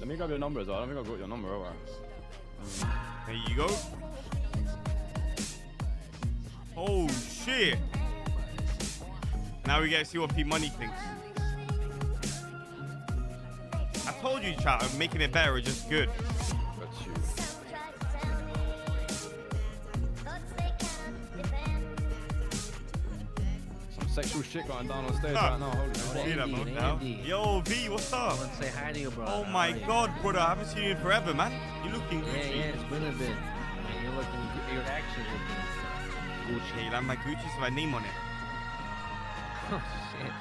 Let me grab your number well. I don't think I got your number over. There you go. Oh shit. Now we get to see what P Money thinks. I told you, chat, making it better is just good. Got you. Sexual shit going down on stage Huh. right now. Holy See fuck. that Andy, mode now. Andy. Yo, V, what's I up? want to say hi to you, bro. Oh my are you? god, brother, I haven't seen you in forever, man. You're looking Yeah, Gucci. yeah, it's been a bit. You're looking, good- you're actually looking Gucci. You like my Gucci? So my name on it. Oh shit.